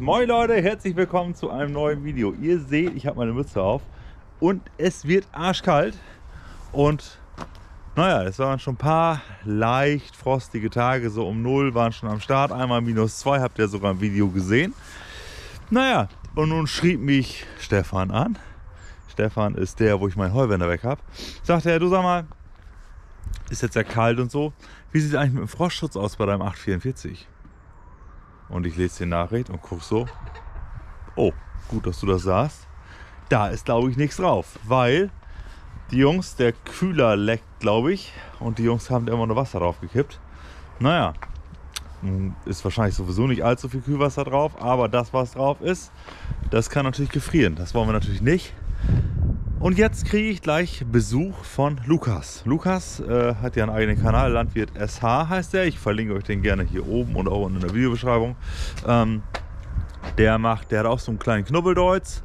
Moin Leute, herzlich willkommen zu einem neuen Video. Ihr seht, ich habe meine Mütze auf und es wird arschkalt und naja, es waren schon ein paar leicht frostige Tage, so um 0 waren schon am Start, einmal minus 2, habt ihr sogar im Video gesehen. Naja, und nun schrieb mich Stefan an. Stefan ist der, wo ich meinen Heuwender weg habe. Sagte er, du sag mal, ist jetzt ja kalt und so. Wie sieht es eigentlich mit dem Frostschutz aus bei deinem 844? Und ich lese die Nachricht und gucke so. Oh, gut, dass du das sagst. Da ist, glaube ich, nichts drauf. Weil die Jungs, der Kühler leckt, glaube ich. Und die Jungs haben da immer nur Wasser drauf gekippt. Naja, ist wahrscheinlich sowieso nicht allzu viel Kühlwasser drauf. Aber das, was drauf ist, das kann natürlich gefrieren. Das wollen wir natürlich nicht. Und jetzt kriege ich gleich Besuch von Lukas. Lukas äh, hat ja einen eigenen Kanal, Landwirt SH heißt er. Ich verlinke euch den gerne hier oben und auch in der Videobeschreibung. Ähm, der macht, der hat auch so einen kleinen Knubbeldeutz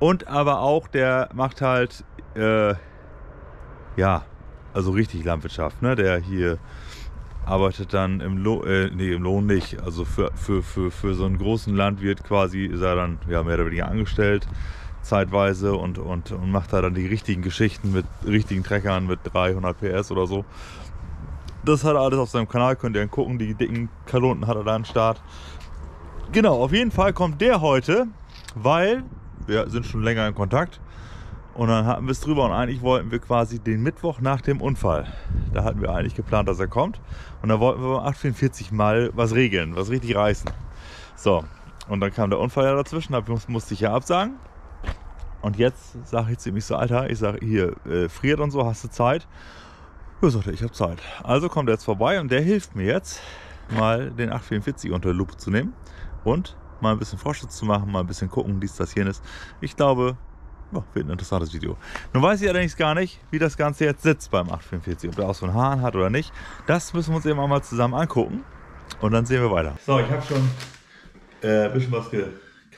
und aber auch der macht halt, äh, ja, also richtig Landwirtschaft. Ne? Der hier arbeitet dann im Lohn, äh, nee, im Lohn nicht. Also für, für, für, für so einen großen Landwirt quasi ist er dann ja, mehr oder weniger angestellt zeitweise und, und, und macht da dann die richtigen Geschichten mit richtigen Treckern mit 300 PS oder so. Das hat er alles auf seinem Kanal, könnt ihr gucken. Die dicken Kalonen hat er da am Start. Genau, auf jeden Fall kommt der heute, weil wir sind schon länger in Kontakt. Und dann hatten wir es drüber und eigentlich wollten wir quasi den Mittwoch nach dem Unfall. Da hatten wir eigentlich geplant, dass er kommt. Und da wollten wir beim 844 mal was regeln, was richtig reißen. So, und dann kam der Unfall ja dazwischen, da musste ich ja absagen. Und jetzt sage ich ziemlich so, Alter, ich sage, hier, äh, friert und so, hast du Zeit? Ja, sagt er, ich habe Zeit. Also kommt er jetzt vorbei und der hilft mir jetzt, mal den 844 unter Lupe zu nehmen und mal ein bisschen Fortschritt zu machen, mal ein bisschen gucken, dies, das, jenes. Ich glaube, ja, wird ein interessantes Video. Nun weiß ich allerdings gar nicht, wie das Ganze jetzt sitzt beim 844, ob der auch so einen Hahn hat oder nicht. Das müssen wir uns eben einmal zusammen angucken und dann sehen wir weiter. So, ich habe schon äh, ein bisschen was ge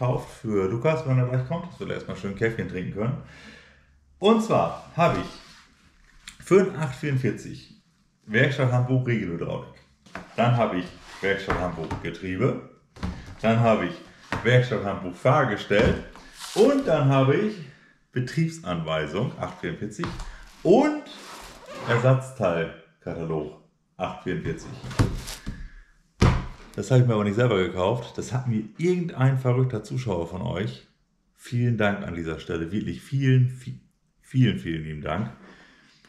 gekauft für Lukas, wenn er gleich kommt. Das will er erstmal schön Käffchen trinken können. Und zwar habe ich für den 844 Werkstatt Hamburg Regelhydraulik. Dann habe ich Werkstatt Hamburg Getriebe. Dann habe ich Werkstatt Hamburg Fahrgestell. Und dann habe ich Betriebsanweisung 844 und Ersatzteilkatalog 844. Das habe ich mir aber nicht selber gekauft. Das hat mir irgendein verrückter Zuschauer von euch. Vielen Dank an dieser Stelle. Wirklich vielen, vielen, vielen lieben Dank.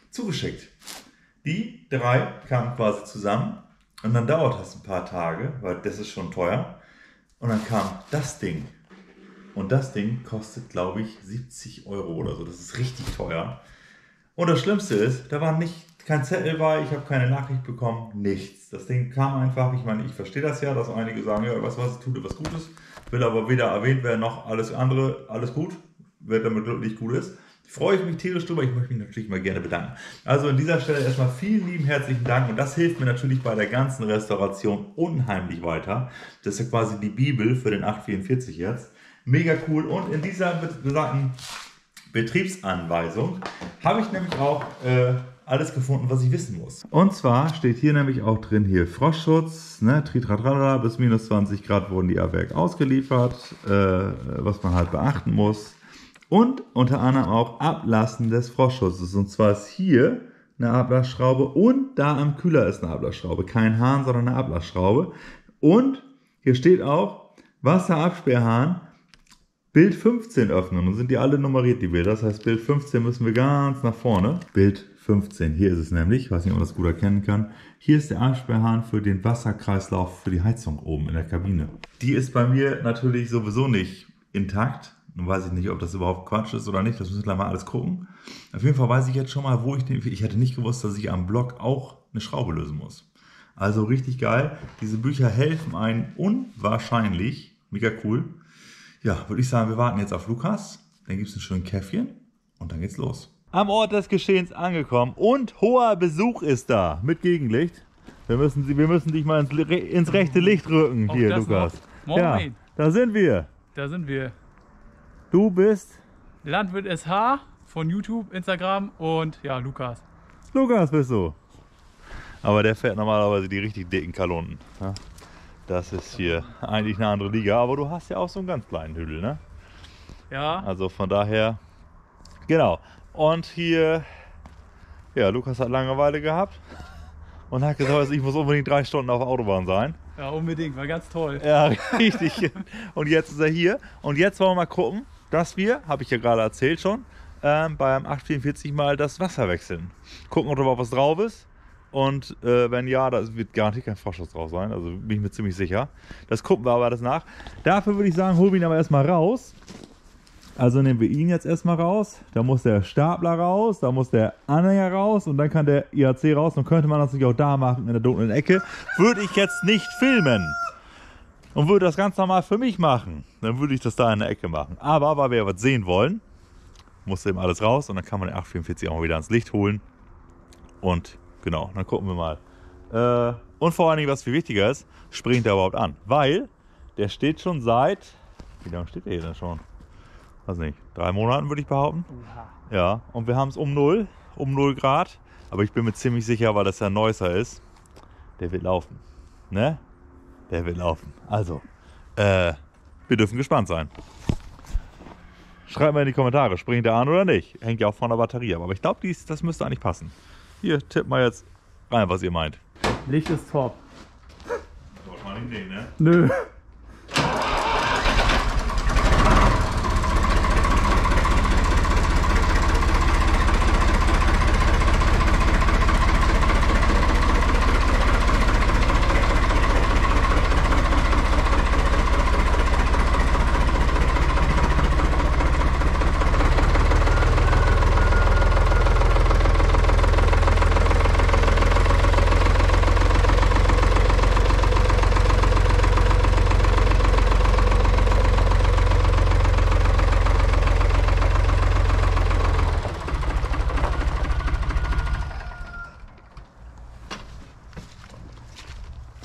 Zugeschickt. Die drei kamen quasi zusammen und dann dauert das ein paar Tage, weil das ist schon teuer. Und dann kam das Ding. Und das Ding kostet, glaube ich, 70 Euro oder so. Das ist richtig teuer. Und das Schlimmste ist, da war nicht kein Zettel bei, ich habe keine Nachricht bekommen, nichts. Das Ding kam einfach, ich meine, ich verstehe das ja, dass einige sagen, ja, was was, tut etwas Gutes, will aber weder erwähnt werden noch alles andere, alles gut, wer damit glücklich gut ist. Freue ich mich tierisch drüber, ich möchte mich natürlich mal gerne bedanken. Also an dieser Stelle erstmal vielen lieben herzlichen Dank und das hilft mir natürlich bei der ganzen Restauration unheimlich weiter. Das ist ja quasi die Bibel für den 844 jetzt. Mega cool und in dieser besagten Betriebsanweisung habe ich nämlich auch äh, alles gefunden, was ich wissen muss. Und zwar steht hier nämlich auch drin, hier Froschschutz, ne, Tritratrala, bis minus 20 Grad wurden die A-Werk ausgeliefert, äh, was man halt beachten muss. Und unter anderem auch Ablassen des Froschschutzes. Und zwar ist hier eine Ablassschraube und da am Kühler ist eine Ablassschraube. Kein Hahn, sondern eine Ablassschraube. Und hier steht auch Wasserabsperrhahn Bild 15 öffnen. Und sind die alle nummeriert, die Bilder. Das heißt, Bild 15 müssen wir ganz nach vorne. Bild 15. Hier ist es nämlich, ich weiß nicht, ob man das gut erkennen kann. Hier ist der Absperrhahn für den Wasserkreislauf für die Heizung oben in der Kabine. Die ist bei mir natürlich sowieso nicht intakt. Nun weiß ich nicht, ob das überhaupt Quatsch ist oder nicht. Das müssen wir gleich mal alles gucken. Auf jeden Fall weiß ich jetzt schon mal, wo ich den. Ich hätte nicht gewusst, dass ich am Block auch eine Schraube lösen muss. Also richtig geil. Diese Bücher helfen einem unwahrscheinlich. Mega cool. Ja, würde ich sagen, wir warten jetzt auf Lukas. Dann gibt es einen schönen Käffchen und dann geht's los am Ort des Geschehens angekommen und hoher Besuch ist da mit Gegenlicht. Wir müssen, wir müssen dich mal ins, ins rechte Licht rücken hier, Lukas. Moin. Ja, da sind wir. Da sind wir. Du bist? Landwirt SH von YouTube, Instagram und ja, Lukas. Lukas bist du. Aber der fährt normalerweise die richtig dicken Kalonen. Ja? Das ist hier eigentlich eine andere Liga, aber du hast ja auch so einen ganz kleinen Hügel, ne? Ja, Also von daher, genau. Und hier, ja, Lukas hat Langeweile gehabt und hat gesagt, ich muss unbedingt drei Stunden auf der Autobahn sein. ja, unbedingt, war ganz toll. Ja, richtig. Und jetzt ist er hier. Und jetzt wollen wir mal gucken, dass wir, habe ich ja gerade erzählt schon, ähm, beim 844 mal das Wasser wechseln. Gucken, ob da überhaupt was drauf ist. Und äh, wenn ja, da wird garantiert kein Froschschutz drauf sein. Also bin ich mir ziemlich sicher. Das gucken wir aber alles nach. Dafür würde ich sagen, holen wir ihn aber erstmal raus. Also nehmen wir ihn jetzt erstmal raus. Da muss der Stapler raus, da muss der Anhänger raus und dann kann der IAC raus. Dann könnte man das natürlich auch da machen in der dunklen Ecke. Würde ich jetzt nicht filmen und würde das ganz normal für mich machen, dann würde ich das da in der Ecke machen. Aber weil wir ja was sehen wollen, muss eben alles raus und dann kann man den 844 auch mal wieder ans Licht holen. Und genau, dann gucken wir mal. Äh, und vor allen Dingen, was viel wichtiger ist, springt er überhaupt an? Weil der steht schon seit, wie lange steht der hier denn schon? Weiß nicht, drei Monaten würde ich behaupten. Ja, und wir haben es um 0, um 0 Grad. Aber ich bin mir ziemlich sicher, weil das ja Neusser ist, der wird laufen. Ne? Der wird laufen. Also, äh, wir dürfen gespannt sein. Schreibt mal in die Kommentare, springt der an oder nicht. Hängt ja auch von der Batterie ab. Aber ich glaube, das müsste eigentlich passen. Hier, tippt mal jetzt rein, was ihr meint. Licht ist top. Wahrscheinlich nicht, ne? Nö.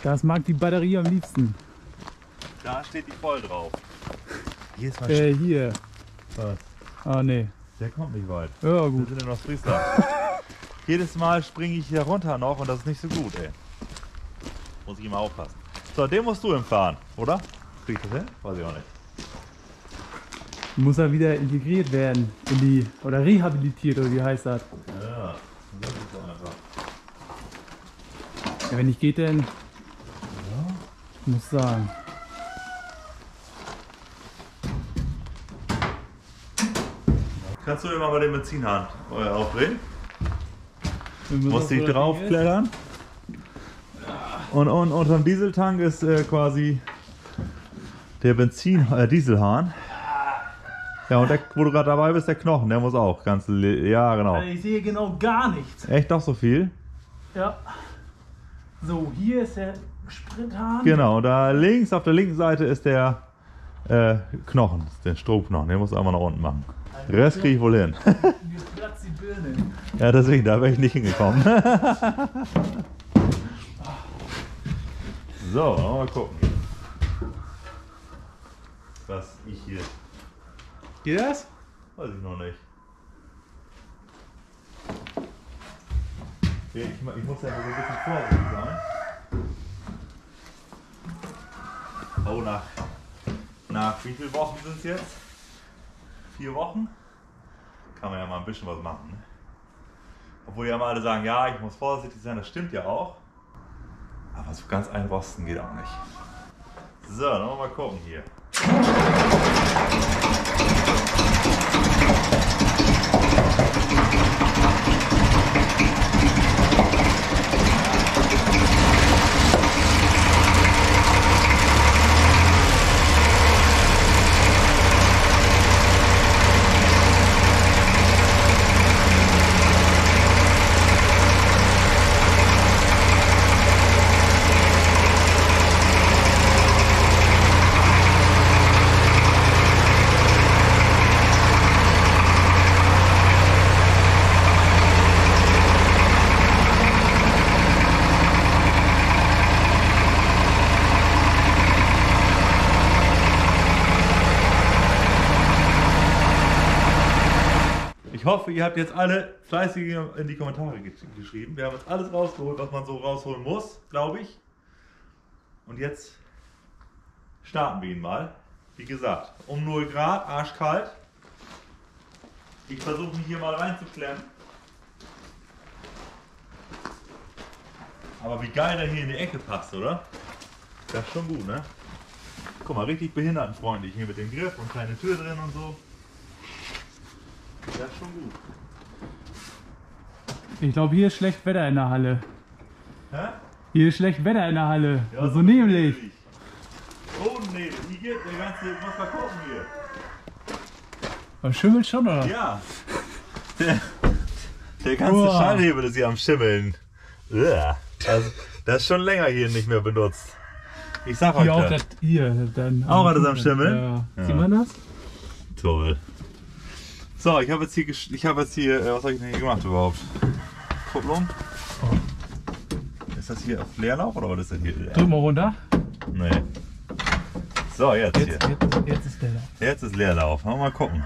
Das mag die Batterie am liebsten. Da steht die voll drauf. Hier ist mal Äh, hier. was. Ah, nee. Der kommt nicht weit. Ja, Wir gut. sind in Ostfriesland. Jedes Mal springe ich hier runter noch und das ist nicht so gut, ey. Muss ich immer aufpassen. So, den musst du fahren, oder? Krieg ich das hin? Weiß ich auch nicht. Muss er wieder integriert werden in die. Oder rehabilitiert, oder wie heißt das? Ja, das ist einfach. Ja, wenn nicht geht, dann. Ich muss sagen. Kannst du dir mal den Benzinhahn äh, aufdrehen? Musst dich draufklettern. Und, und unterm Dieseltank ist äh, quasi der Benzin, äh, Dieselhahn. Ja, und der, wo du gerade dabei bist, der Knochen, der muss auch ganz. Ja, genau. Also ich sehe genau gar nichts. Echt doch so viel? Ja. So, hier ist der Sprithahn. Genau, und da links, auf der linken Seite ist der äh, Knochen, der Stromknochen. Den musst du einmal nach unten machen. Den Rest kriege ich wohl hin. Mir platzt die Birne. Ja, deswegen, da wäre ich nicht hingekommen. so, mal gucken. Was ich hier. Geht das? Weiß ich noch nicht. Ich, ich muss ja so ein bisschen vorsichtig sein. Oh, nach, nach wie vielen Wochen sind es jetzt? Vier Wochen? Kann man ja mal ein bisschen was machen. Ne? Obwohl ja mal alle sagen, ja, ich muss vorsichtig sein, das stimmt ja auch. Aber so ganz einrosten geht auch nicht. So, dann wollen wir mal gucken hier. Hoffe, ihr habt jetzt alle fleißig in die Kommentare ge- geschrieben. Wir haben jetzt alles rausgeholt, was man so rausholen muss, glaube ich. Und jetzt starten wir ihn mal. Wie gesagt, um 0 Grad, arschkalt. Ich versuche mich hier mal reinzuklemmen. Aber wie geil der hier in die Ecke passt, oder? Das ist schon gut, ne? Guck mal, richtig behindertenfreundlich hier mit dem Griff und kleine Tür drin und so. Das ist schon gut. Ich glaube, hier ist schlecht Wetter in der Halle. Hä? Hier ist schlecht Wetter in der Halle. Ja, so nämlich. Oh nee, hier geht der ganze, mal gucken hier. Man schimmelt schon, oder? Ja. Der, der ganze Uah. Schallhebel ist hier am Schimmeln. Uah. Das ist schon länger hier nicht mehr benutzt. Ich sag euch Hier auch das. das, hier, dann. Auch alles am Schimmeln? Ja. Ja. Sieht man das? Toll. So, ich habe jetzt hier, ich habe jetzt hier, äh, was habe ich denn hier gemacht überhaupt? Kupplung? Oh. Ist das hier auf Leerlauf oder was ist denn hier? Drück mal runter. Nee. So, jetzt, Jetzt, hier. jetzt, jetzt ist da. Jetzt ist Leerlauf. Mal gucken.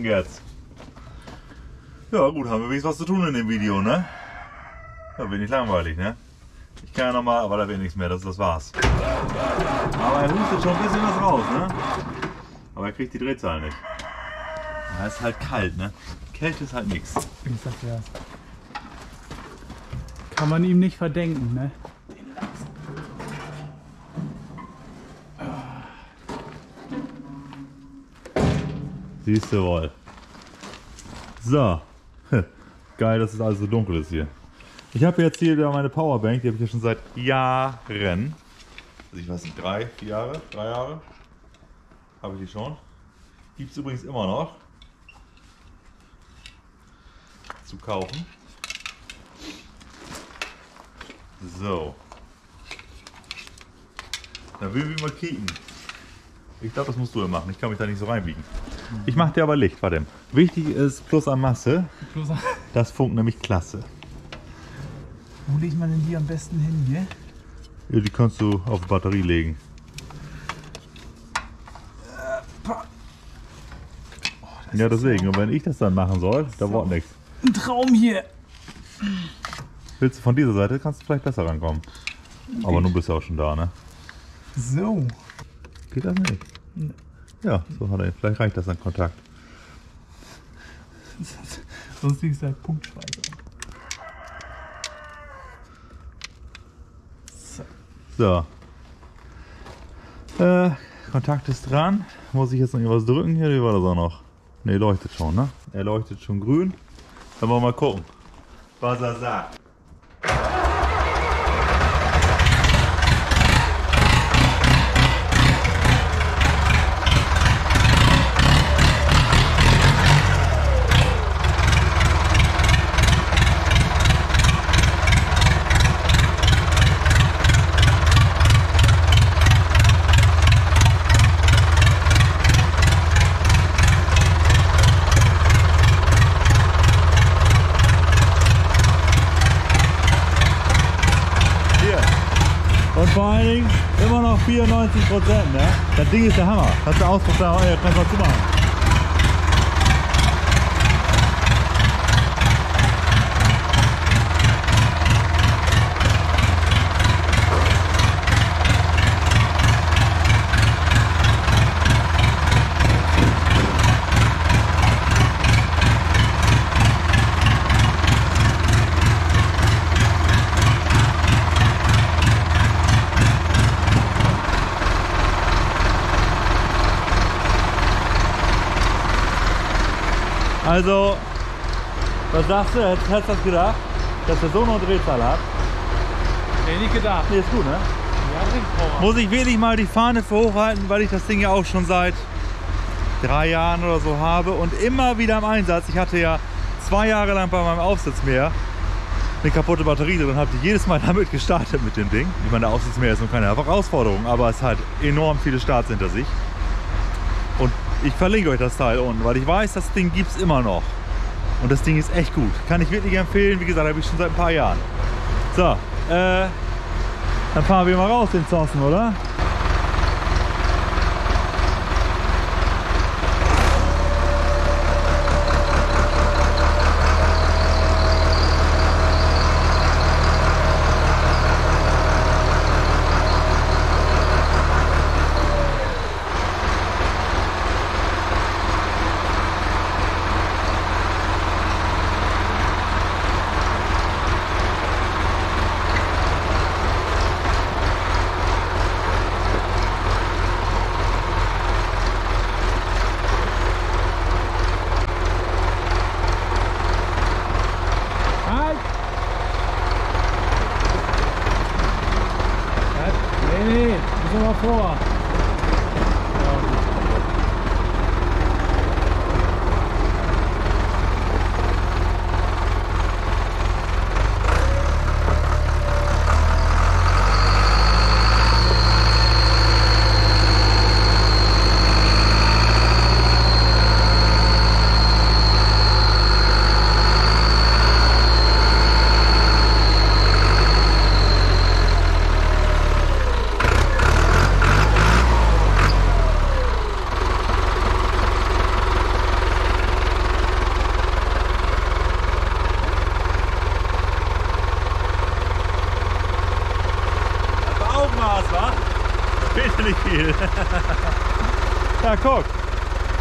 Überbrücken jetzt. Ja gut, haben wir wenigstens was zu tun in dem Video, ne? Ja, bin ich langweilig, ne? Ich kann ja nochmal, aber da wird nichts mehr, das, das war's. Aber er hustet schon ein bisschen was raus, ne? Aber er kriegt die Drehzahl nicht. Ja, ist halt kalt, ne? Kälte ist halt nichts. Ich sag ja. Kann man ihm nicht verdenken, ne? Siehst du wohl. So. Geil, dass es alles so dunkel ist hier. Ich habe jetzt hier meine Powerbank, die habe ich ja schon seit Jahren. Also ich weiß nicht, drei, vier Jahre, drei Jahre. Habe ich die schon. Gibt es übrigens immer noch. Zu kaufen. So. Dann will ich mal kicken. Ich glaube, das musst du ja machen. Ich kann mich da nicht so reinbiegen. Ich mache dir aber Licht, warte. Wichtig ist plus an Masse. Bloß, Das funkt nämlich klasse. wo legt man denn die am besten hin hier? Ja, die kannst du auf die Batterie legen. Ja, deswegen. Und wenn ich das dann machen soll, da wird nichts. Ein Traum hier. Willst du von dieser Seite, kannst du vielleicht besser rankommen. Aber nun bist du auch schon da, ne? So. Geht das nicht? Ja, so hat er. Vielleicht reicht das an Kontakt. Sonst liegt es halt Punktschweißer. So. So. Äh, Kontakt ist dran. Muss ich jetzt noch irgendwas drücken hier? Wie war das auch noch? Ne, leuchtet schon, ne? Er leuchtet schon grün. Dann wollen wir mal gucken, was er sagt. Hier. Und vor allen Dingen immer noch 94 Prozent, ne? Das Ding ist der Hammer. Kannst du ausprobieren, äh, kannst du mal zumachen. Also, was sagst du? Hättest du das gedacht? Dass er so eine Drehzahl hat? Hätte ich nicht gedacht. Nee, ist gut, ne? Ja, muss ich wirklich mal die Fahne für hochhalten, weil ich das Ding ja auch schon seit drei Jahren oder so habe und immer wieder im Einsatz. Ich hatte ja zwei Jahre lang bei meinem Aufsitz mehr eine kaputte Batterie drin und habe die jedes Mal damit gestartet mit dem Ding. Ich meine, der Aufsitz mehr ist nun keine Herausforderung, aber es hat enorm viele Starts hinter sich. Ich verlinke euch das Teil unten, weil ich weiß, das Ding gibt es immer noch. Und das Ding ist echt gut. Kann ich wirklich empfehlen. Wie gesagt, habe ich schon seit ein paar Jahren. So, äh, dann fahren wir mal raus den Zossen, oder? Halt! Halt. Nee, nee, müssen wir mal vor. Ja, gut. Das war Augenmaß, wa? Fehlt nicht viel. ja, guck.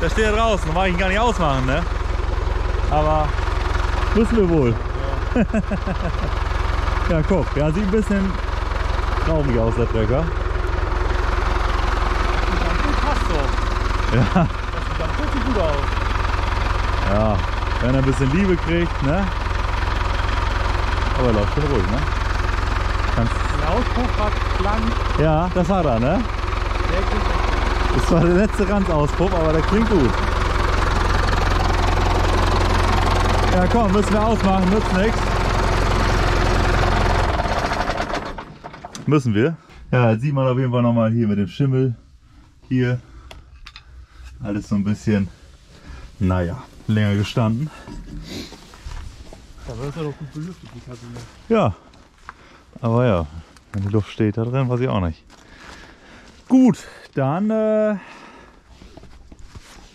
Der steht da draußen. Mag ich ihn gar nicht ausmachen, ne? Aber müssen wir wohl. Ja, guck. Ja, sieht ein bisschen traurig aus, der Trecker. Ja, Das sieht richtig gut aus. ja. Wenn er ein bisschen Liebe kriegt, ne? Aber er läuft schon ruhig, ne? Kannst Der Auspuff war klang. ja, das hat er, ne? Das war der letzte Randauspuff, aber der klingt gut. Ja komm, müssen wir ausmachen, nützt nichts. Müssen wir. Ja, jetzt sieht man auf jeden Fall nochmal hier mit dem Schimmel. Hier. Alles so ein bisschen, naja, länger gestanden. Da wird ja doch gut belüftet, die Kabine. Ja, aber ja, wenn die Luft steht da drin, weiß ich auch nicht. Gut, dann, äh,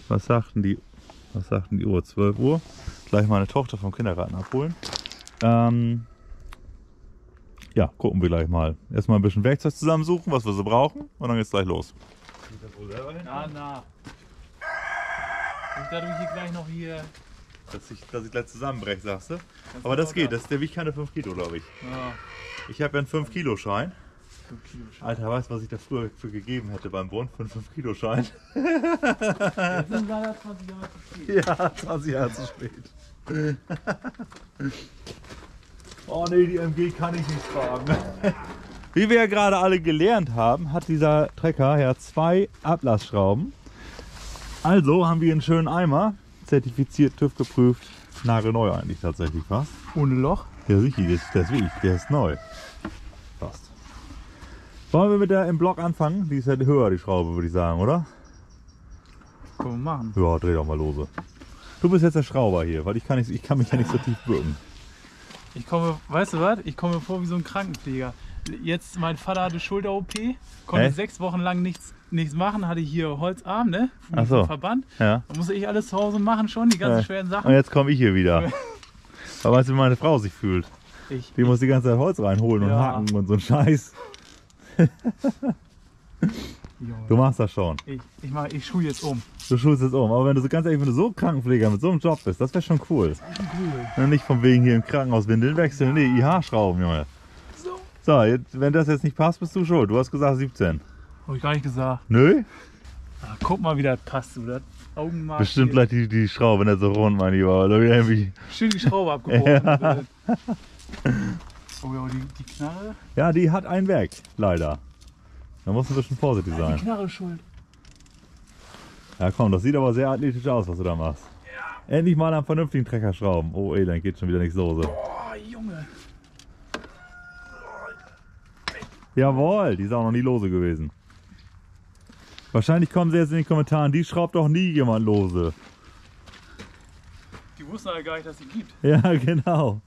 was sagten die, was sagten die Uhr? 12 Uhr. Gleich meine Tochter vom Kindergarten abholen. Ähm, ja, gucken wir gleich mal. Erstmal ein bisschen Werkzeug zusammensuchen, was wir so brauchen und dann geht's gleich los. Na, na. Nicht, dass du hier gleich noch hier. Dass ich, dass ich gleich zusammenbreche, sagst du? Ganz Aber das geht, das, der wiegt keine 5 Kilo, glaube ich. Ja, Ich habe ja einen 5 Kilo Schein. 5 Kilo Scheiße. Alter, weißt du, was ich da früher für gegeben hätte beim Bund für einen 5 Kilo Schein? Jetzt sind leider 20 Jahre zu spät. Ja, 20 Jahre zu spät. oh nee, die MG kann ich nicht fahren. Wie wir ja gerade alle gelernt haben, hat dieser Trecker ja zwei Ablassschrauben. Also haben wir einen schönen Eimer, zertifiziert, TÜV geprüft, nagelneu eigentlich tatsächlich fast. Ohne Loch? Ja sicher, der ist, der ist wirklich, der ist neu. Fast. Wollen wir mit der im Block anfangen? Die ist ja höher, die Schraube, würde ich sagen, oder? Können wir machen. Ja, dreh doch mal lose. Du bist jetzt der Schrauber hier, weil ich kann, nicht, ich kann mich ja nicht so tief bücken. Ich komme, weißt du was? Ich komme vor wie so ein Krankenpfleger. Jetzt, mein Vater hatte Schulter-OP, konnte Echt? sechs Wochen lang nichts, nichts machen, hatte hier Holzarm, ne? Ach so. Verband. Ja. Da musste ich alles zu Hause machen schon, die ganzen Ja. schweren Und Sachen. jetzt komme ich hier wieder. Aber weißt du, wie meine Frau sich fühlt? Ich, Die muss die ganze Zeit Holz reinholen und Ja. hacken und so ein Scheiß. Du machst das schon. ich, ich, mach, ich schuhe jetzt um. Du schulst jetzt um. Aber wenn du so ganz ehrlich, wenn du so Krankenpfleger mit so einem Job bist, das wäre schon cool. Cool. Und nicht von wegen hier im Krankenhaus Windeln wechseln. Nee, IH-Schrauben, Junge. So. So, jetzt, wenn das jetzt nicht passt, bist du schuld. Du hast gesagt 17. Hab ich gar nicht gesagt. Nö? Ah, guck mal, wie das passt, du. Das Augenmaß. Bestimmt hier. gleich die, die Schraube nicht so rund, mein Lieber. Oder wieder irgendwie. Schön die Schraube abgebrochen. Oh ja, die, die Knarre. Ja, die hat ein Werk, leider. Da musst du ein bisschen vorsichtig Die sein. Knarre ist schuld. Ja komm, das sieht aber sehr athletisch aus, was du da machst. Endlich mal am vernünftigen Trecker schrauben. Oh ey, dann geht schon wieder nicht so. so. Oh, Junge. Jawohl, die ist auch noch nie lose gewesen. Wahrscheinlich kommen sie jetzt in den Kommentaren, die schraubt doch nie jemand lose. Die wussten alle gar nicht, dass sie gibt. Ja, genau.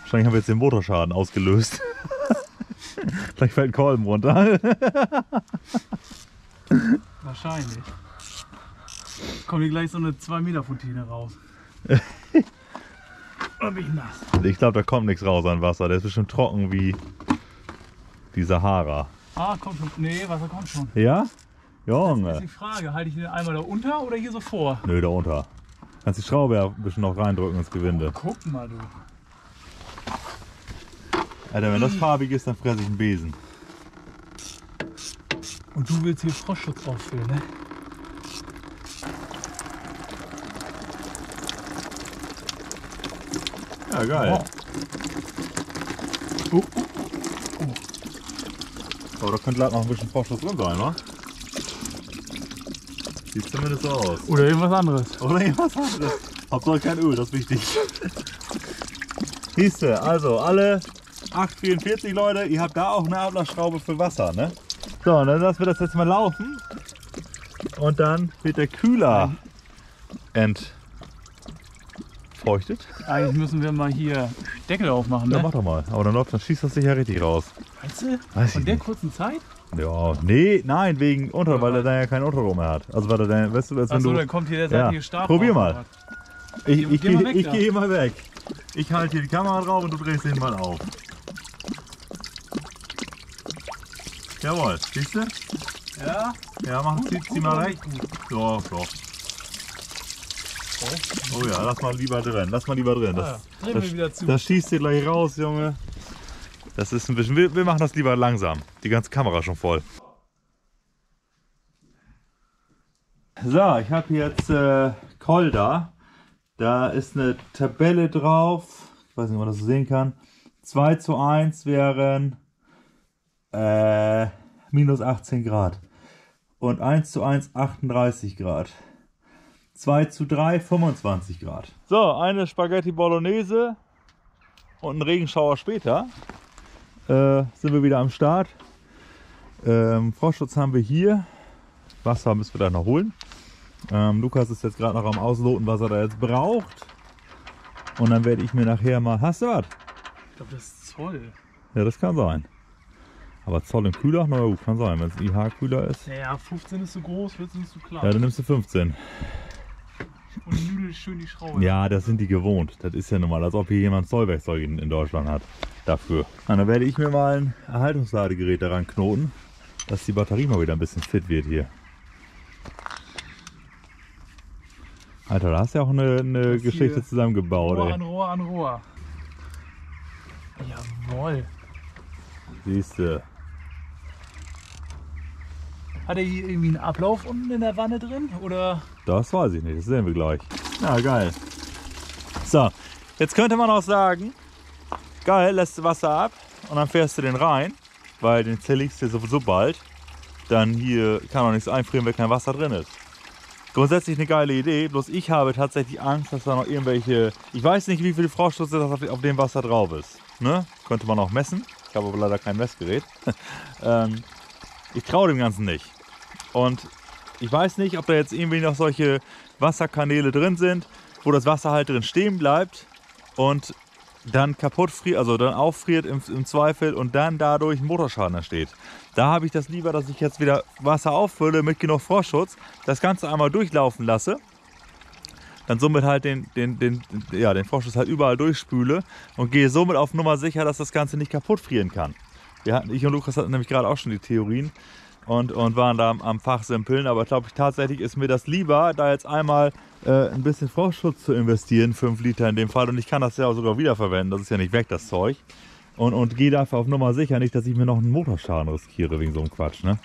Wahrscheinlich haben wir jetzt den Motorschaden ausgelöst. Vielleicht fällt ein Kolben runter. Wahrscheinlich. Kommt hier gleich so eine 2 Meter Fontine raus. Oder bin ich nass? Ich glaube, da kommt nichts raus an Wasser. Der ist bestimmt trocken wie die Sahara. Ah, kommt schon. Nee, Wasser kommt schon. Ja? Das ist Junge. die Frage, halte ich den einmal da unter oder hier so vor? Nö, da unter. Kannst die Schraube ja ein bisschen noch reindrücken ins Gewinde. Guck mal, du. Alter, wenn das farbig ist, dann fresse ich einen Besen. Und du willst hier Frostschutz auffüllen, ne? Ja, geil. Oh. Aber da könnte leider noch ein bisschen Vorschuss drin sein, wa? Sieht zumindest so aus. Oder irgendwas anderes. Oder irgendwas anderes. Hauptsache kein Öl, das ist wichtig. Siehste, also alle 844 Leute, ihr habt da auch eine Ablassschraube für Wasser, ne? So, und dann lassen wir das jetzt mal laufen. Und dann wird der Kühler entfeuchtet. Eigentlich müssen wir mal hier Deckel aufmachen, Ja, ne? mach doch mal. Aber dann, läuft, dann schießt das sich ja richtig raus. Weißt du? Weiß Von der nicht. kurzen Zeit? Ja, nee, nein, wegen Unter, weil er da ja keinen Unterrohr mehr hat. Also weil er dann, weißt du, als wenn Achso, du... dann kommt hier der Ja. seitliche Stab. Probier mal. Ich, ich, Geh mal weg ich da. gehe hier mal weg. Ich halte hier die Kamera drauf und du drehst den mal auf. Jawohl, siehst du? Ja? Ja, mach, zieh, zieh mal weg. Doch, doch. Oh ja, lass mal lieber drin. Lass mal lieber drin. Ah, Das, drehen das, wir wieder zu. das schießt dir gleich raus, Junge. Das ist ein bisschen. Wir, wir machen das lieber langsam. Die ganze Kamera schon voll. So, ich habe jetzt äh, Kolda. Da ist eine Tabelle drauf. Ich weiß nicht, ob man das so sehen kann. 2 zu 1 wären äh, minus 18 Grad. Und 1 zu 1 38 Grad. 2 zu 3 25 Grad. So, eine Spaghetti Bolognese und ein Regenschauer später äh, sind wir wieder am Start. Ähm, Frostschutz haben wir hier. Wasser müssen wir da noch holen. Ähm, Lukas ist jetzt gerade noch am Ausloten, was er da jetzt braucht. Und dann werde ich mir nachher mal. Hast du was? Ich glaube, das ist Zoll. Ja, das kann sein. Aber Zoll im Kühler? Na gut, kann sein. Wenn es IH-Kühler ist. Naja, 15 ist zu groß, wird es nicht zu klein. Ja, dann nimmst du 15. Und nüdel schön die Schraube. Ja, das sind die gewohnt. Das ist ja normal, als ob hier jemand Zollwerkzeug in, in Deutschland hat. Dafür. Und dann werde ich mir mal ein Erhaltungsladegerät daran knoten, dass die Batterie mal wieder ein bisschen fit wird hier. Alter, da hast du ja auch eine, eine Das Geschichte zusammengebaut, Rohr ey. an Rohr an Rohr. Jawohl. Siehst du. Hat er hier irgendwie einen Ablauf unten in der Wanne drin? Oder? Das weiß ich nicht, das sehen wir gleich. Ja, geil. So, jetzt könnte man auch sagen, geil, lässt du Wasser ab und dann fährst du den rein, weil den zerlegst du sowieso bald. Dann hier kann auch nichts einfrieren, wenn kein Wasser drin ist. Grundsätzlich eine geile Idee, bloß ich habe tatsächlich Angst, dass da noch irgendwelche. Ich weiß nicht, wie viel Frostschutz das auf, auf dem Wasser drauf ist. Ne? Könnte man auch messen. Ich habe aber leider kein Messgerät. ähm, ich traue dem Ganzen nicht. Und ich weiß nicht, ob da jetzt irgendwie noch solche Wasserkanäle drin sind, wo das Wasser halt drin stehen bleibt und dann kaputt friert, also dann auffriert im, im Zweifel und dann dadurch Motorschaden entsteht. Da habe ich das lieber, dass ich jetzt wieder Wasser auffülle mit genug Frostschutz, das Ganze einmal durchlaufen lasse, dann somit halt den, den, den, ja, den Frostschutz halt überall durchspüle und gehe somit auf Nummer sicher, dass das Ganze nicht kaputt frieren kann. Wir hatten, ich und Lukas hatten nämlich gerade auch schon die Theorien und, und waren da am, am Fachsimpeln. Aber glaube ich, tatsächlich ist mir das lieber, da jetzt einmal äh, ein bisschen Frostschutz zu investieren, 5 Liter in dem Fall. Und ich kann das ja auch sogar wiederverwenden, das ist ja nicht weg, das Zeug. Und, und gehe dafür auf Nummer sicher, nicht, dass ich mir noch einen Motorschaden riskiere wegen so einem Quatsch. Ne?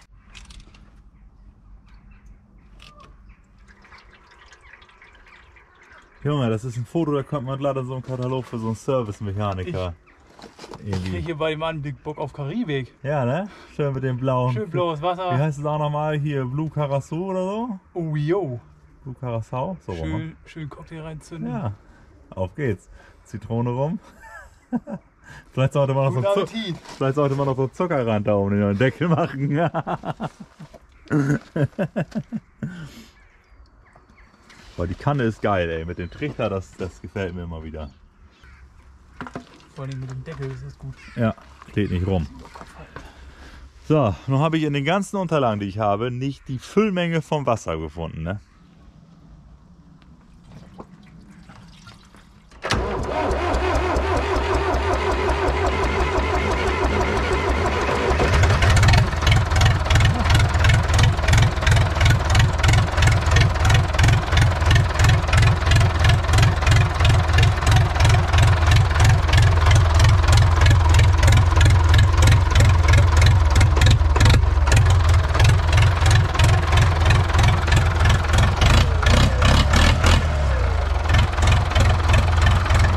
Junge, das ist ein Foto, da kommt man leider so einen Katalog für so einen Service-Mechaniker. Ich Irgendwie. kriege hier bei dem Anblick Bock auf Karibik. Ja, ne? Schön mit dem blauen. Schön blaues Wie Wasser. heißt es auch nochmal? Hier Blue Curacao oder so? Oh, yo. Blue Curacao? So rum. ne? Schön, schön Cocktail reinzünden. Ja, auf geht's. Zitrone rum. Vielleicht sollte man noch so. Vielleicht sollte man noch so Zuckerrand da oben in den Deckel machen. Aber die Kanne ist geil, ey. Mit dem Trichter, das, das gefällt mir immer wieder. Vor allem mit dem Deckel ist das gut. Ja, steht nicht rum. So, nun habe ich in den ganzen Unterlagen, die ich habe, nicht die Füllmenge vom Wasser gefunden. Ne?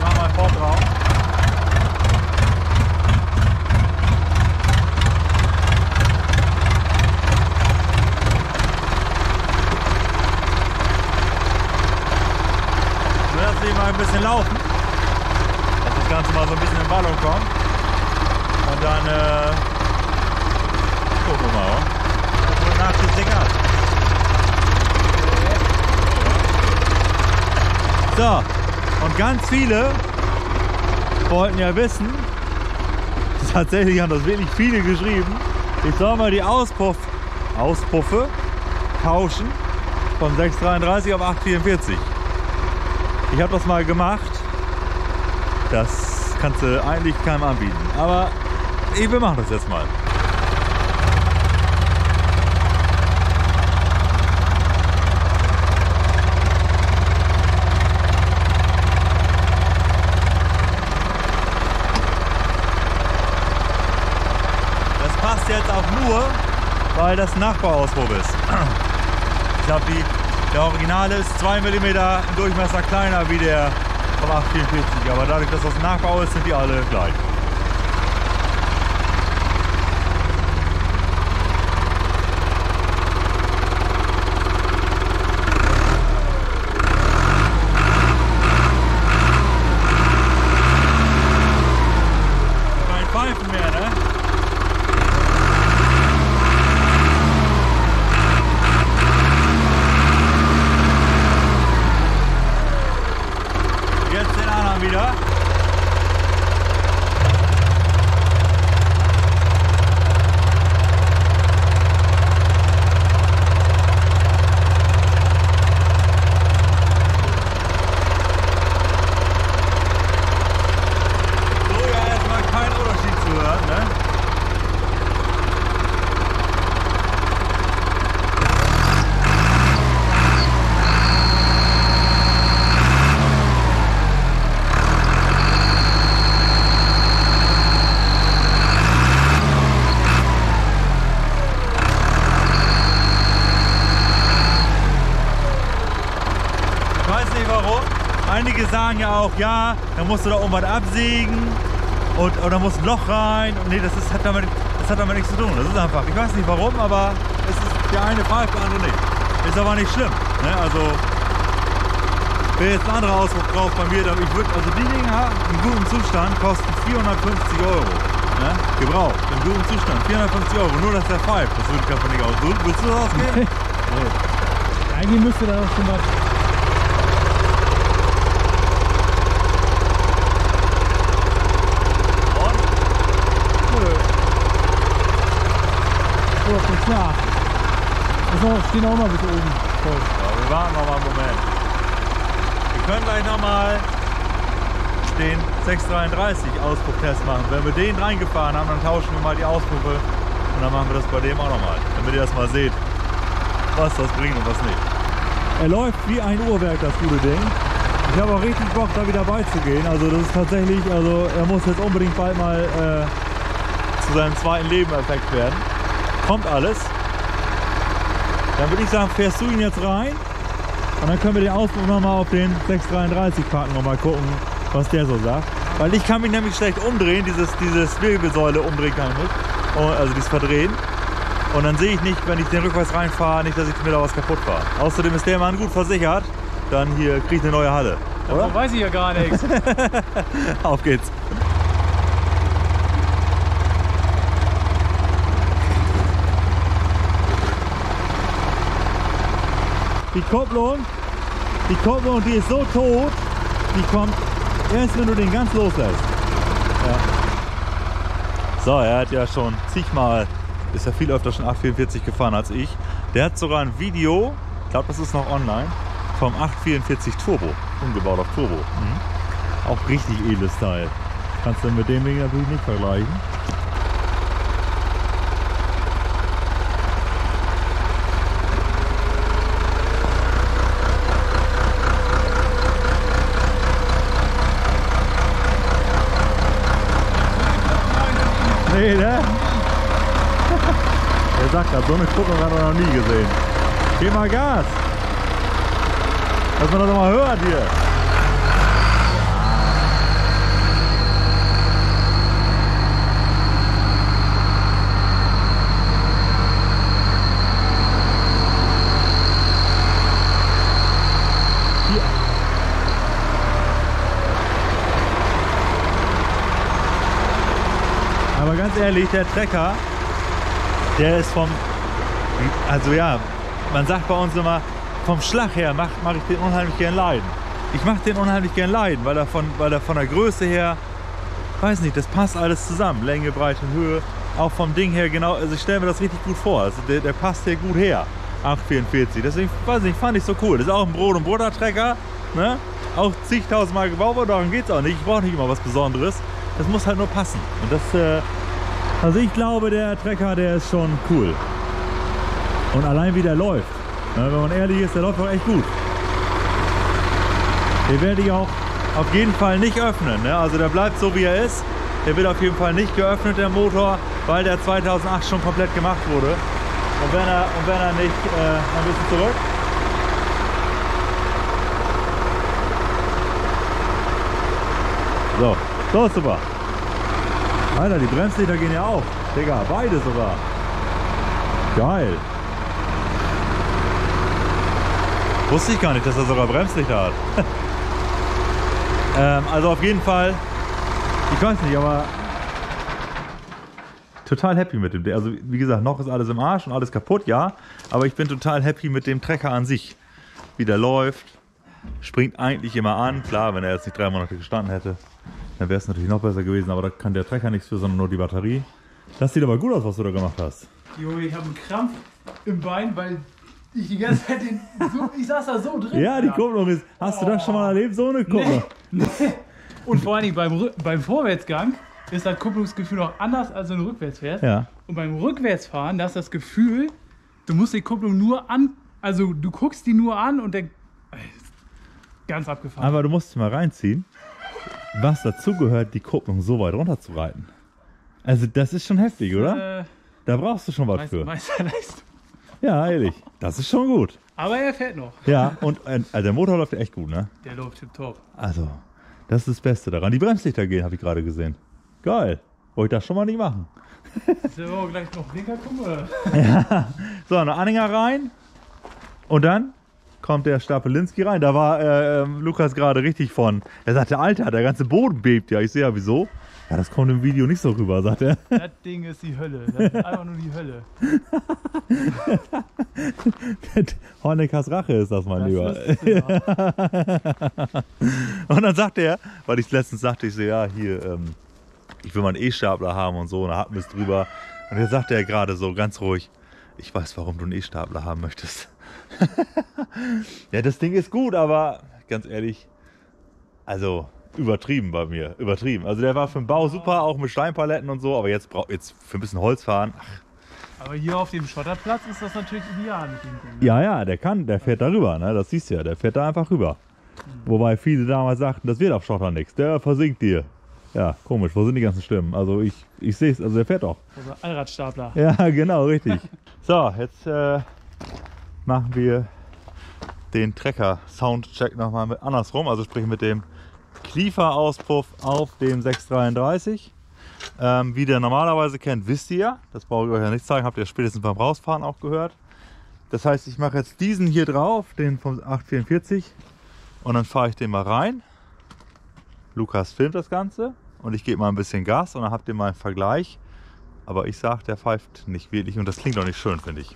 Mach mal Pop drauf. Wir lassen die mal ein bisschen laufen, dass das Ganze mal so ein bisschen in Ballung kommt. Und dann äh, gucken wir mal, oder? Das wird nach das Ding ab. So, und ganz viele wollten ja wissen, tatsächlich haben das wirklich viele geschrieben, ich soll mal die Auspuff, Auspuffe tauschen von 633 auf 844. Ich habe das mal gemacht. Das kannst du eigentlich keinem anbieten. Aber ich, wir machen das jetzt mal. Das passt jetzt auch nur, weil das ein Nachbauauspuff ist. Ich glaube, der Originale ist 2 mm im Durchmesser kleiner wie der vom 844. Aber dadurch, dass das Nachbau ist, sind die alle gleich. Kein Pfeifen mehr, ne? Jetzt den anderen wieder. So, ja, erstmal kein Unterschied zu hören, ne? Ich weiß nicht warum. Einige sagen ja auch, ja, da musst du da oben was absägen und oder muss ein Loch rein. Und nee, das, ist, hat damit, das hat damit nichts zu tun. Das ist einfach, ich weiß nicht warum, aber es ist der eine pfeift, der andere nicht. Ist aber nicht schlimm. Ne? Also, wäre jetzt ein anderer Ausdruck drauf bei mir, aber ich würde, also die Dinger im guten Zustand kosten 450 Euro. Ne? Gebraucht, im guten Zustand, 450 Euro. Nur, dass der pfeift, das würde ich einfach nicht aussuchen. Willst du das ausgeben? Eigentlich müsste da auch schon was. Und? Nö. Ist nach. Also stehen auch noch bis oben. Voll. Ja, wir warten noch mal einen Moment. Wir können gleich noch mal den 633 Auspufftest machen. Wenn wir den reingefahren haben, dann tauschen wir mal die Auspuffe und dann machen wir das bei dem auch noch mal, damit ihr das mal seht, was das bringt und was nicht. Er läuft wie ein Uhrwerk, das gute Ding. Ich habe auch richtig Bock, da wieder beizugehen. Also das ist tatsächlich, also er muss jetzt unbedingt bald mal äh, zu seinem zweiten Leben erweckt werden. Kommt alles. Dann würde ich sagen, fährst du ihn jetzt rein und dann können wir den Auspuff nochmal auf den 633 packen und mal gucken, was der so sagt. Weil ich kann mich nämlich schlecht umdrehen, dieses, dieses Wirbelsäule umdrehen kann ich nicht. Also dieses Verdrehen. Und dann sehe ich nicht, wenn ich den rückwärts reinfahre, nicht, dass ich mir da was kaputt fahre. Außerdem ist der Mann gut versichert. Dann hier kriege ich eine neue Halle. Davon weiß ich ja gar nichts. Auf geht's. Die Kupplung, die Kupplung, die ist so tot, die kommt erst, wenn du den ganz loslässt. Ja. So, er hat ja schon zigmal, ist ja viel öfter schon 844 gefahren als ich. Der hat sogar ein Video, ich glaube, das ist noch online, vom 844 Turbo, umgebaut auf Turbo. Mhm. Auch richtig edles Teil. Kannst du mit dem Ding natürlich nicht vergleichen. Nee, ne? Er sagt gerade, so eine Kupplung hat er noch nie gesehen. Geh mal Gas! Dass man das mal hört. Hier. Ganz ehrlich, der Trecker, der ist vom, also ja, man sagt bei uns immer, vom Schlag her mache mach ich den unheimlich gern leiden. Ich mache den unheimlich gern leiden, weil er, von, weil er von der Größe her, weiß nicht, das passt alles zusammen. Länge, Breite, Höhe, auch vom Ding her genau, also ich stelle mir das richtig gut vor. Also der, der passt hier gut her, 844. Deswegen, weiß nicht, fand ich so cool. Das ist auch ein Brot- und Buttertrecker, ne? Auch zigtausendmal gebaut worden, darum geht es auch nicht. Ich brauche nicht immer was Besonderes. Das muss halt nur passen. Und das, äh, also ich glaube, der Trecker, der ist schon cool. Und allein wie der läuft. Ne, wenn man ehrlich ist, der läuft auch echt gut. Den werde ich auch auf jeden Fall nicht öffnen. Ne? Also der bleibt so wie er ist. Der wird auf jeden Fall nicht geöffnet, der Motor, weil der 2008 schon komplett gemacht wurde. Und wenn er, und wenn er nicht, äh, ein bisschen zurück. So, so ist super. Alter, die Bremslichter gehen ja auch. Digga, beide sogar. Geil. Wusste ich gar nicht, dass er sogar Bremslichter hat. ähm, also auf jeden Fall, ich weiß nicht, aber total happy mit dem. Also wie gesagt, noch ist alles im Arsch und alles kaputt, ja. Aber ich bin total happy mit dem Trecker an sich. Wie der läuft, springt eigentlich immer an. Klar, wenn er jetzt nicht drei Monate gestanden hätte, dann wäre es natürlich noch besser gewesen. Aber da kann der Trecker nichts für, sondern nur die Batterie. Das sieht aber gut aus, was du da gemacht hast. Junge, ich habe einen Krampf im Bein, weil ich die ganze Zeit den. So, ich saß da so drin. Ja, die Kupplung ist. Hast du das schon mal erlebt? So eine Kupplung? Nee, nee. Und vor allen Dingen beim, beim Vorwärtsgang ist das Kupplungsgefühl auch anders, als wenn du rückwärts fährst. Ja. Und beim Rückwärtsfahren, da ist das Gefühl, du musst die Kupplung nur an. Also du guckst die nur an und der. Ganz abgefahren. Aber du musst dich mal reinziehen, was dazu gehört, die Kupplung so weit runter zu reiten. Also das ist schon heftig, oder? äh, Da brauchst du schon was Meister, für. Meisterleistung. Ja, ehrlich. Das ist schon gut. Aber er fährt noch. Ja, und äh, also der Motor läuft ja echt gut, ne? Der läuft tipptopp. Also, das ist das Beste daran. Die Bremslichter gehen, habe ich gerade gesehen. Geil. Wollte ich das schon mal nicht machen. Sollen wir gleich noch Blinker gucken? Oder? So, eine Anhänger rein. Und dann kommt der Stapelinski rein. Da war äh, ähm, Lukas gerade richtig von. Er sagte, Alter, der ganze Boden bebt ja. Ich sehe ja, wieso? Ja, das kommt im Video nicht so rüber, sagt er. Das Ding ist die Hölle. Das ist einfach nur die Hölle. Honeckers Rache ist das, mein Das Lieber. Und dann sagte er, weil ich letztens sagte, ich so, ja, hier, ähm, ich will mal einen E-Stapler haben und so, und da hatten wir es drüber. Und jetzt sagte er gerade so ganz ruhig, ich weiß, warum du einen E-Stapler haben möchtest. ja, das Ding ist gut, aber ganz ehrlich, also übertrieben bei mir, übertrieben. Also der war für den Bau super, auch mit Steinpaletten und so, aber jetzt, brauch, jetzt für ein bisschen Holz fahren, ach, Aber hier auf dem Schotterplatz ist das natürlich ideal mit dem Ding. ne? Ja, ja, der kann, der fährt da rüber, ne? Das siehst du ja, der fährt da einfach rüber. Wobei viele damals sagten, das wird auf Schotter nichts, der versinkt dir. Ja, komisch, wo sind die ganzen Stimmen? Also ich, ich sehe es, also der fährt auch. Unser Allradstapler. Ja, genau, richtig. So, jetzt äh, machen wir den Trecker-Soundcheck nochmal mit andersrum, also sprich mit dem Klieferauspuff auf dem 633. Ähm, wie der normalerweise kennt, wisst ihr ja. Das brauche ich euch ja nicht zeigen, habt ihr spätestens beim Rausfahren auch gehört. Das heißt, ich mache jetzt diesen hier drauf, den vom 844 und dann fahre ich den mal rein. Lukas filmt das Ganze und ich gebe mal ein bisschen Gas und dann habt ihr mal einen Vergleich. Aber ich sage, der pfeift nicht wirklich und das klingt auch nicht schön, finde ich.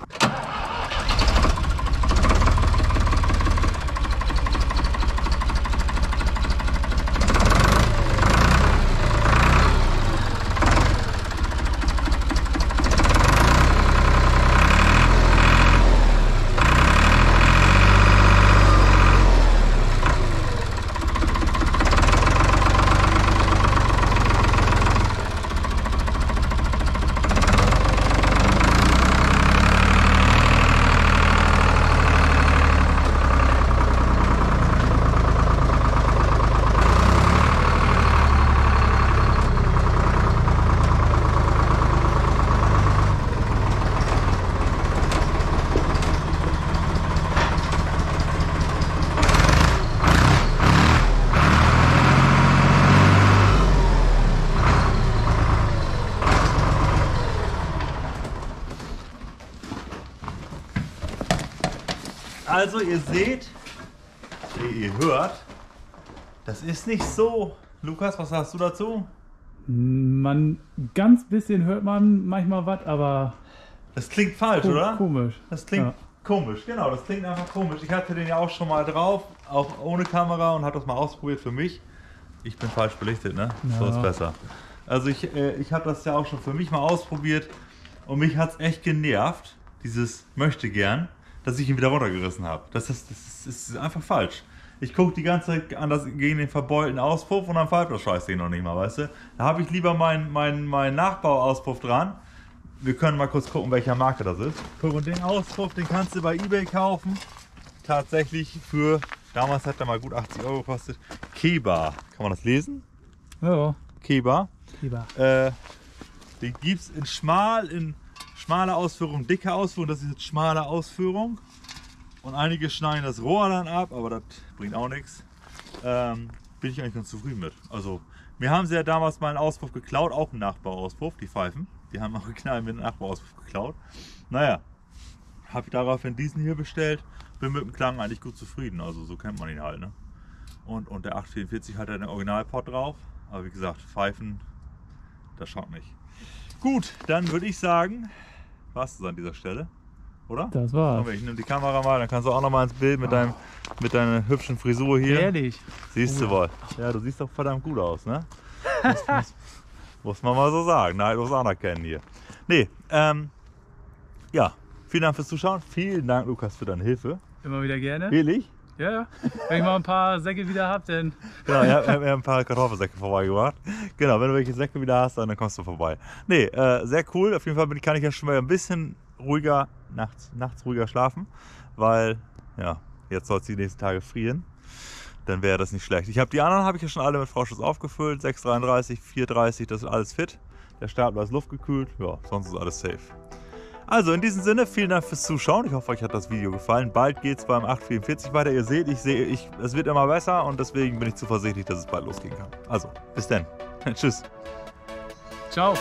Also ihr seht, ihr hört, das ist nicht so. Lukas, was sagst du dazu? Man, ganz bisschen hört man manchmal was, aber Das klingt falsch, ko- oder? komisch. Das klingt Ja. komisch, genau, das klingt einfach komisch. Ich hatte den ja auch schon mal drauf, auch ohne Kamera und habe das mal ausprobiert für mich. Ich bin falsch belichtet, ne? So Ja. ist besser. Also ich, äh, ich habe das ja auch schon für mich mal ausprobiert und mich hat es echt genervt, dieses möchte gern, dass ich ihn wieder runtergerissen habe. Das ist, das das ist einfach falsch. Ich gucke die ganze Zeit an das, gegen den verbeulten Auspuff und dann pfeift das Scheißding noch nicht mal, weißt du? Da habe ich lieber meinen mein, mein Nachbauauspuff dran. Wir können mal kurz gucken, welcher Marke das ist. Guck, und den Auspuff, den kannst du bei Ebay kaufen. Tatsächlich für, damals hat er mal gut 80 Euro gekostet. Keba. Kann man das lesen? Ja, Keba. lieber. Äh, den gibt es in schmal, in schmaler Ausführung, dicke Ausführung. Das ist jetzt schmale Ausführung. Und einige schneiden das Rohr dann ab, aber das bringt auch nichts. Ähm, bin ich eigentlich ganz zufrieden mit. Also, mir haben sie ja damals mal einen Auspuff geklaut, auch einen Nachbauauspuff, die Pfeifen. Die haben auch geknallt mit einem Nachbauauspuff geklaut. Naja, habe ich daraufhin diesen hier bestellt. Bin mit dem Klang eigentlich gut zufrieden. Also, so kennt man ihn halt. Ne? Und, und der 844 hat ja den Originalpot drauf. Aber wie gesagt, Pfeifen, das schaut nicht. Gut, dann würde ich sagen, war's das an dieser Stelle, oder? Das war's. Komm, ich nehme die Kamera mal, dann kannst du auch noch mal ins Bild mit, deinem, mit deiner hübschen Frisur hier. Ehrlich. Siehst du wohl. Ja, du siehst doch verdammt gut aus, ne? Muss, muss, muss man mal so sagen. Neidlos anerkennen hier. Nee, ähm, ja, vielen Dank fürs Zuschauen. Vielen Dank, Lukas, für deine Hilfe. Immer wieder gerne. Ehrlich? Ja, ja. Wenn ich mal ein paar Säcke wieder hab, dann Genau, haben, wir haben ein paar Kartoffelsäcke vorbeigebracht. Genau, wenn du welche Säcke wieder hast, dann kommst du vorbei. Nee, äh, sehr cool. Auf jeden Fall kann ich ja schon mal ein bisschen ruhiger, nachts, nachts ruhiger schlafen, weil, ja, jetzt soll es die nächsten Tage frieren. Dann wäre das nicht schlecht. Ich habe die anderen habe ich ja schon alle mit Vorschuss aufgefüllt. 633, 430, das ist alles fit. Der Stapler ist luftgekühlt. Ja, sonst ist alles safe. Also in diesem Sinne, vielen Dank fürs Zuschauen. Ich hoffe, euch hat das Video gefallen. Bald geht es beim 844 weiter. Ihr seht, ich sehe, ich, es wird immer besser und deswegen bin ich zuversichtlich, dass es bald losgehen kann. Also, bis dann. Tschüss. ciao.